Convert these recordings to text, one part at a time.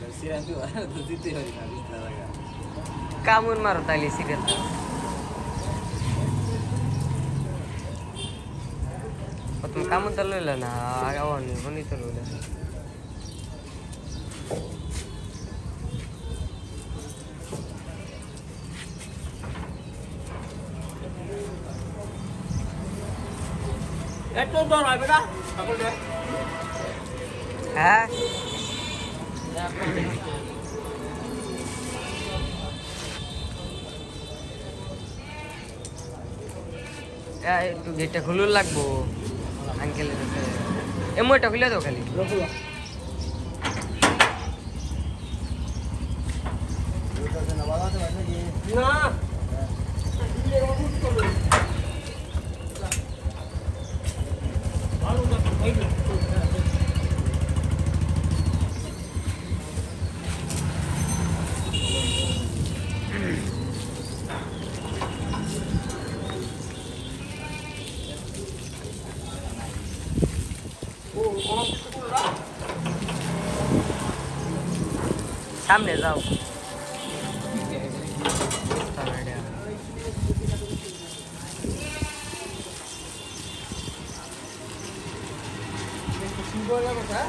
Bersihan tuh. Kamu mau tali sih kan? Kamu terlalu lah, nah, kawan, kau terlalu lah. একটু দর হবে না ঠাকুর দেয় হ্যাঁ। একটু গেটটা খুলুন লাগবো। আঙ্কেলের এমন এটা খুলে দাও খালি। Tam để giàu.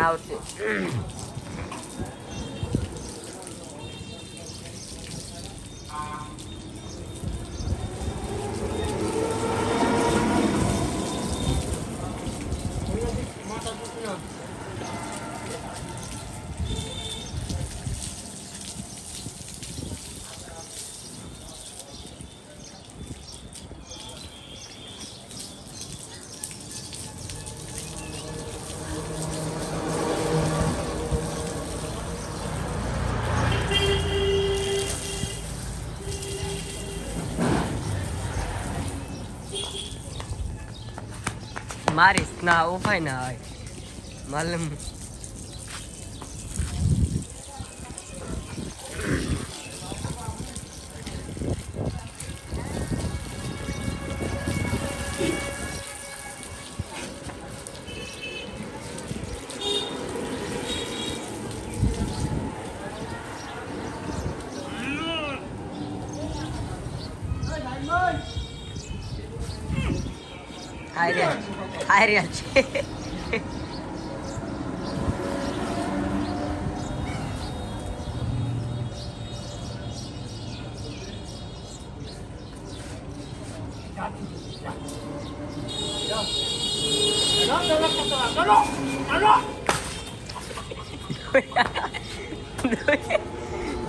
Out. મારીશ ના આવું હોય ના હોય. માલુમ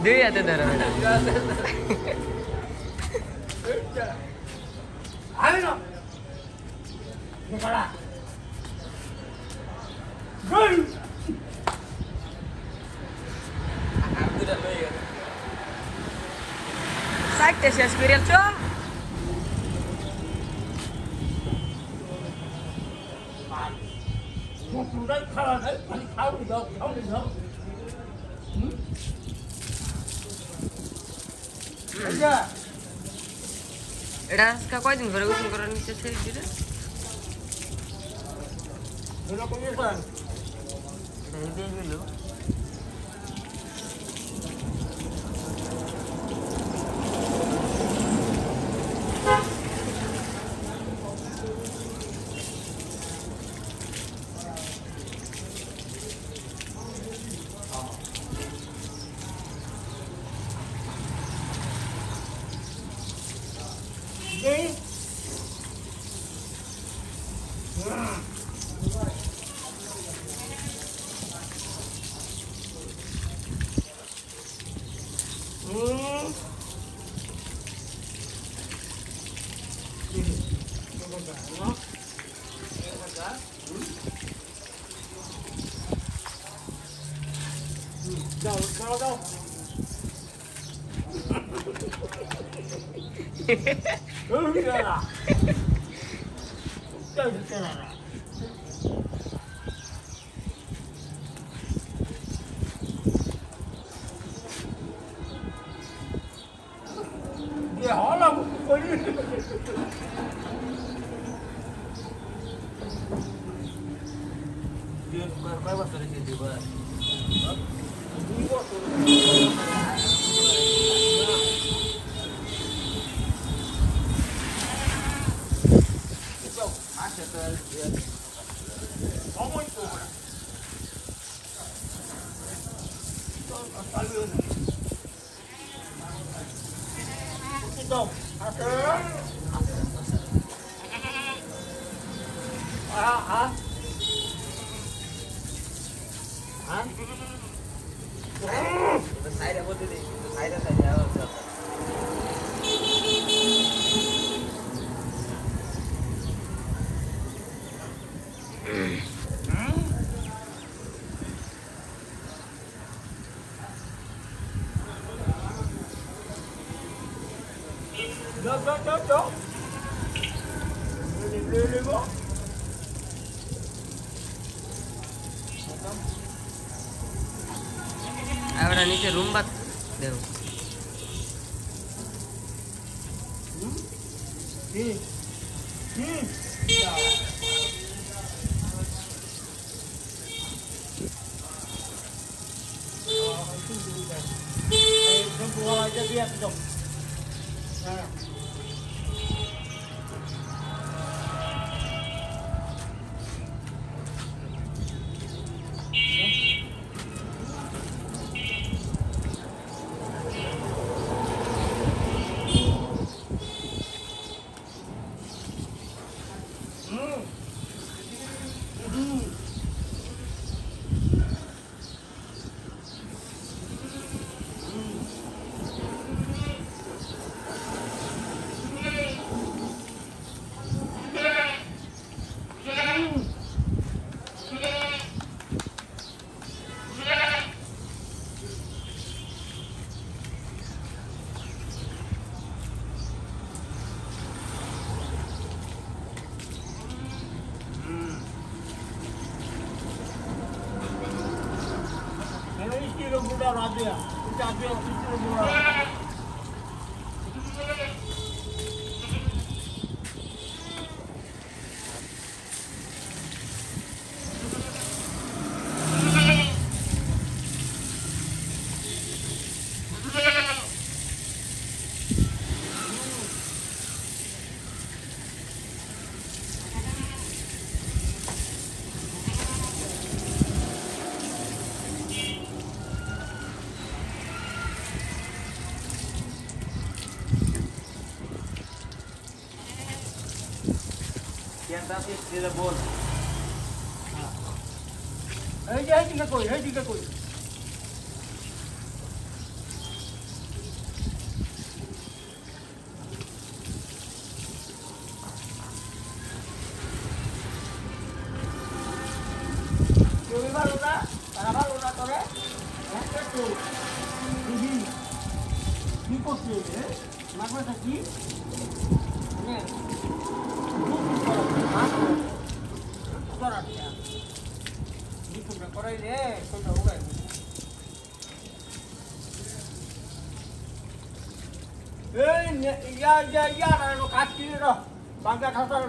늘어야 된다라는 Thank you. Раз какой один враг, он говорит, не сестры бежит. Ну, я понимаю. Я не знаю. 然后到嗯嗯嗯嗯嗯嗯嗯嗯嗯嗯嗯嗯 આવડા નીચે રૂમ બાદ દેવું હમ હમ Jangan buang aja biar dong. Nah. Yeah. Yeah. Yeah. બોલ હે જાય કે કોઈ હે કે કોઈ अहिले कोही ठाउँ गयो ए या या या रानो काट किनेर बाँदा खासर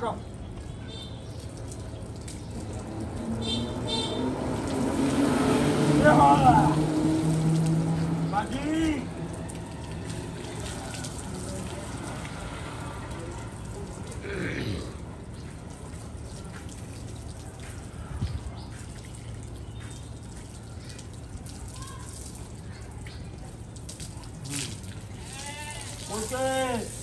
Yeah. 我在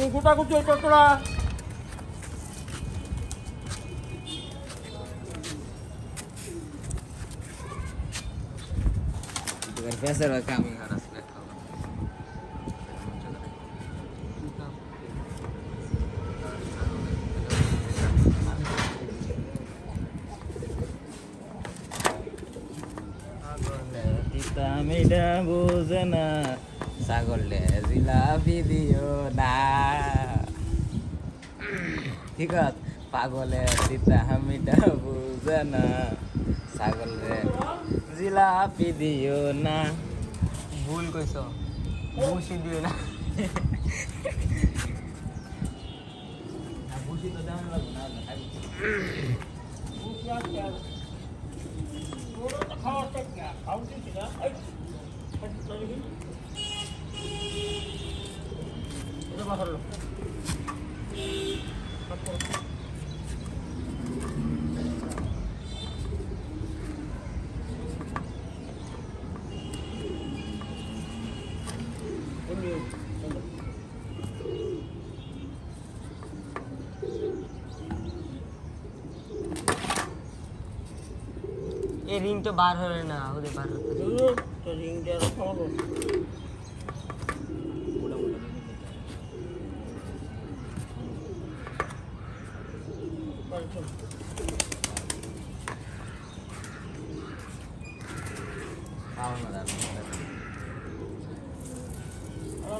Ừ, chúng ta cũng chơi Coca-Cola Dengan Faisal kami দিও না ঠিক আছে পাগলে সীতা মিডা বুঝে না ছাগলে জিলাপি দিও না। ভুল কইছ বসে দিও না। বুঝি তো দেওয়া লাগবে না এই রিং তো বার হলে না ওদের বার হতে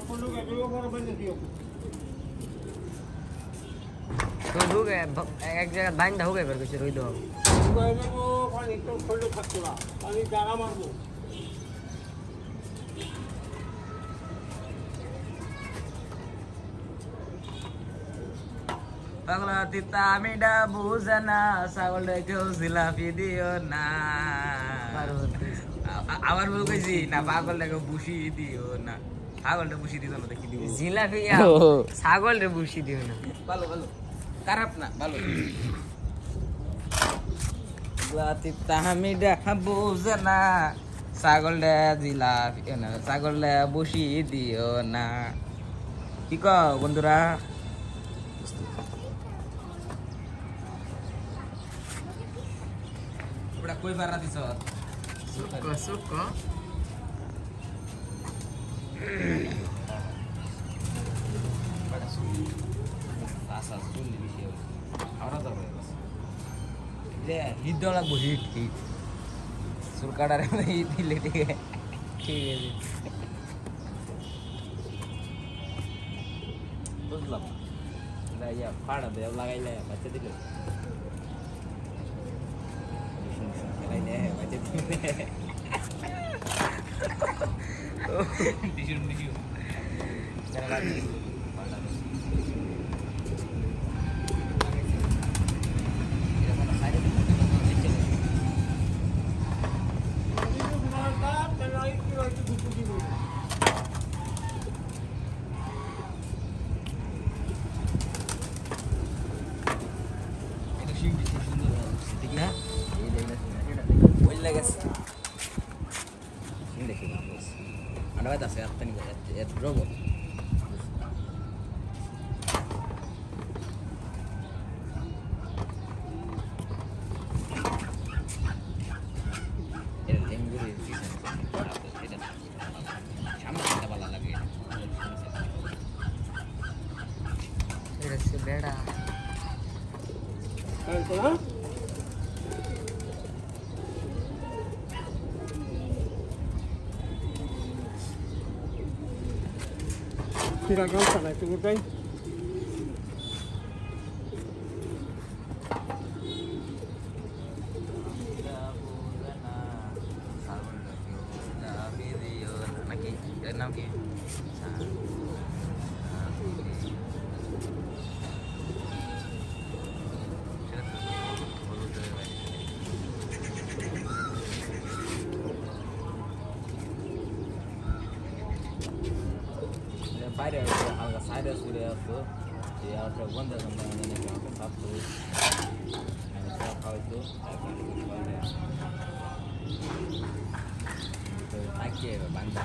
खुल गए एक जगह बांध हो गए कुछ रोई दो वो पानी तो tita mida busana saul de video আবার বল কইছি না পাগলটা কেউ বুসি দিও না। পাগলটা বুসি দিত না দেখি দিব। জিলাপি। ছাগল রে বুসি দিও না। ভালো ভালো। খারাপ না ভালো। তিতা মিডা বুঝে না ছাগলটা জিলাপি না ছাগলটা বুসি দিও না। কি কও বন্ধুরা? ওটা কই বার দিছ? সুক সুক আচ্ছা চল্লি বেশি আমরা তো যে হিট দেওয়া লাগবো হিট হিট চুল কাটার হিট দিলে ঠিক আছে ঠিক আছে বুঝলাম ইয়া ফাড়া দেব লাগাইলে বাচ্চা দিলে Tisu, tisu. Jangan lagi. 你刚才那个对不对？ಆಯಿತು ಯಾರ ಒಂದು ನಮ್ಮ ಸಾಕು ಸಾಕಾಯಿತು ಹಾಕಿ ಬಂದ